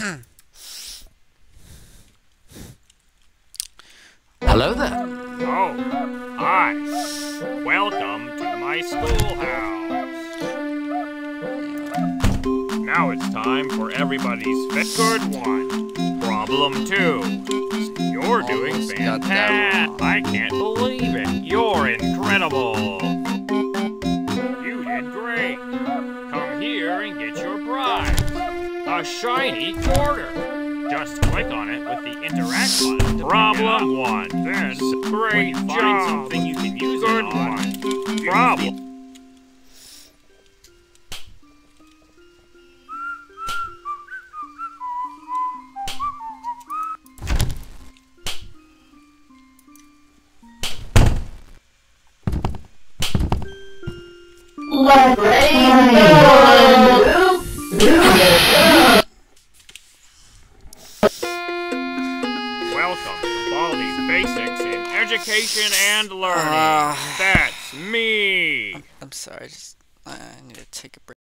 Hello there. Oh, hi. Welcome to my schoolhouse. Now it's time for everybody's fa- good one. Problem two. You're doing Almost fantastic. I can't believe it. You're incredible. You did great. Come here and get your prize. A shiny quarter. Just click on it with the interact button. to pick it Problem up. one. Then, Great find job. something you can use Good it on. one. Use Problem. the- Welcome to Baldi's Basics in Education and Learning. Ah. That's me. I'm sorry. Just I need to take a break.